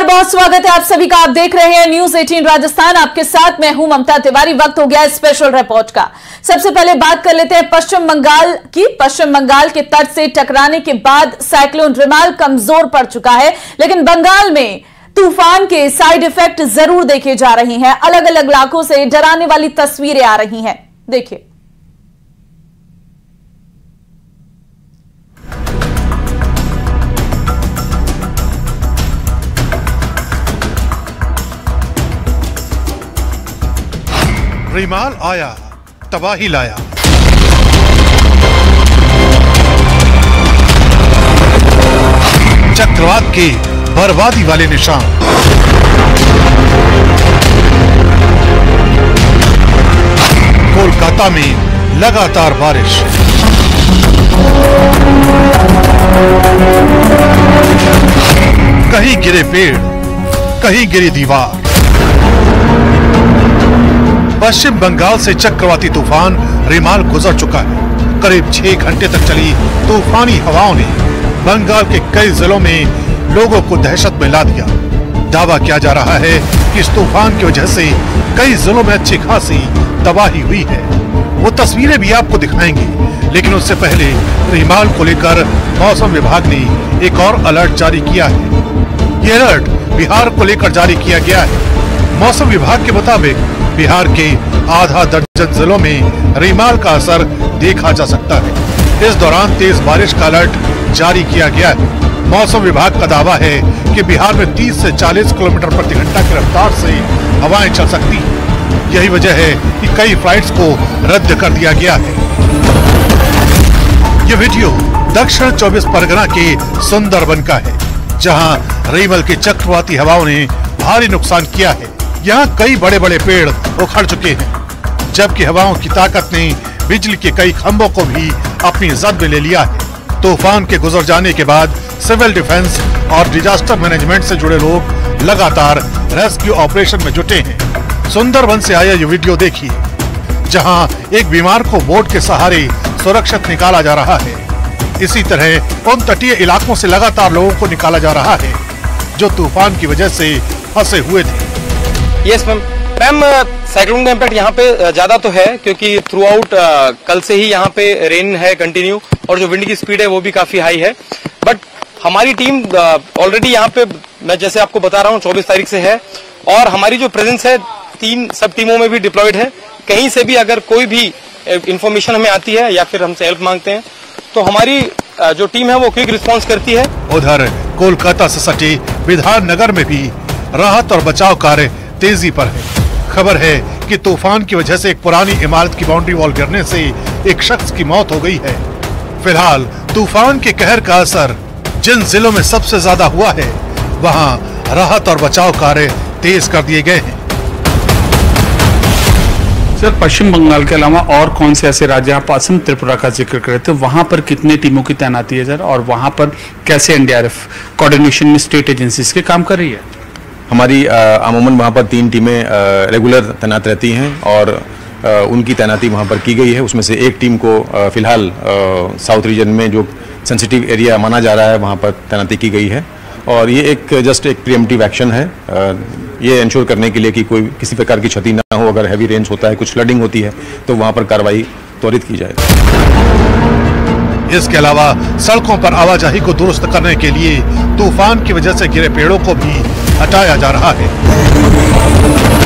नमस्कार, बहुत स्वागत है आप सभी का। आप देख रहे हैं न्यूज़ 18 राजस्थान। आपके साथ मैं हूँ ममता तिवारी। वक्त हो गया स्पेशल रिपोर्ट का। सबसे पहले बात कर लेते हैं पश्चिम बंगाल की। पश्चिम बंगाल के तट से टकराने के बाद साइक्लोन रिमाल कमज़ोर पड़ चुका है। लेकिन बंगाल में तूफ़ान के साइड इफ़ेक्ट ज़रूर देखे जा रहे हैं। अलग अलग इलाकों से डराने वाली तस्वीरें आ रही हैं। देखिए। रिमाल आया, तबाही लाया। चक्रवात के बर्बादी वाले निशान। कोलकाता में लगातार बारिश। कहीं गिरे पेड़, कहीं गिरी दीवार। पश्चिम बंगाल से चक्रवाती तूफ़ान रिमाल गुजर चुका है। करीब छह घंटे तक चली तूफानी हवाओं ने बंगाल के कई जिलों में लोगों को दहशत में ला दिया। दावा किया जा रहा है कि इस तूफ़ान की वजह से कई जिलों में अच्छी खासी तबाही हुई है। वो तस्वीरें भी आपको दिखाएँगे, लेकिन उससे पहले रिमाल को लेकर मौसम विभाग ने एक और अलर्ट जारी किया है। ये अलर्ट बिहार को लेकर जारी किया गया है। मौसम विभाग के मुताबिक बिहार के आधा दर्जन जिलों में रिमाल का असर देखा जा सकता है। इस दौरान तेज बारिश का अलर्ट जारी किया गया है। मौसम विभाग का दावा है कि बिहार में 30 से 40 किलोमीटर प्रति घंटा की रफ्तार से हवाएँ चल सकती हैं। यही वजह है कि कई फ्लाइट्स को रद्द कर दिया गया है। ये वीडियो दक्षिण 24 परगना के सुंदरबन का है, जहाँ रिमल के चक्रवाती हवाओं ने भारी नुकसान किया है। यहाँ कई बड़े बड़े पेड़ उखड़ चुके हैं, जबकि हवाओं की ताकत ने बिजली के कई खंभों को भी अपनी जद में ले लिया है। तूफ़ान के गुजर जाने के बाद सिविल डिफेंस और डिजास्टर मैनेजमेंट से जुड़े लोग लगातार रेस्क्यू ऑपरेशन में जुटे हैं। सुंदरबन से आया ये वीडियो देखिए, जहाँ एक बीमार को बोट के सहारे सुरक्षित निकाला जा रहा है। इसी तरह उन तटीय इलाकों से लगातार लोगों को निकाला जा रहा है, जो तूफ़ान की वजह से फंसे हुए थे। यस मैम मैम साइक्लोन का इम्पैक्ट यहाँ पे ज़्यादा तो है, क्योंकि थ्रू आउट कल से ही यहाँ पे रेन है कंटिन्यू और जो विंड की स्पीड है, वो भी काफ़ी हाई है। बट हमारी टीम ऑलरेडी यहाँ पे, मैं जैसे आपको बता रहा हूँ, चौबीस तारीख से है, और हमारी जो प्रेजेंस है, तीन सब टीमों में भी डिप्लॉयड है। कहीं से भी अगर कोई भी इंफॉर्मेशन हमें आती है, या फिर हमसे हेल्प मांगते हैं तो हमारी जो टीम है, वो क्विक रिस्पॉन्स करती है। उधर कोलकाता से सटे विधान नगर में भी राहत और बचाव कार्य तेज़ी पर है। खबर है कि तूफ़ान की वजह से एक पुरानी इमारत की बाउंड्री वॉल गिरने से एक शख्स की मौत हो गई है। फ़िलहाल, तूफ़ान के कहर का असर जिन जिलों में सबसे ज़्यादा हुआ है, वहाँ राहत और बचाव कार्य तेज कर दिए गए हैं। सर, पश्चिम बंगाल के अलावा और कौन से ऐसे राज्य आप असम, त्रिपुरा का ज़िक्र कर रहे थे। वहाँ पर कितने टीमों की तैनाती है, सर? और वहाँ पर कैसे एनडीआरएफ कोऑर्डिनेशन में स्टेट एजेंसीज के काम कर रही है? हमारी अमूमन वहाँ पर तीन टीमें रेगुलर तैनात रहती हैं और उनकी तैनाती वहाँ पर की गई है। उसमें से एक टीम को फ़िलहाल साउथ रीजन में जो सेंसिटिव एरिया माना जा रहा है, वहाँ पर तैनाती की गई है। और ये एक जस्ट एक प्रियमटिव एक्शन है। ये इंश्योर करने के लिए कि कोई किसी प्रकार की क्षति ना हो। अगर हैवी रेंज होता है, कुछ फ्लडिंग होती है तो वहाँ पर कार्रवाई त्वरित की जाए। इसके अलावा सड़कों पर आवाजाही को दुरुस्त करने के लिए तूफ़ान की वजह से गिरे पेड़ों को भी हटाया जा रहा है।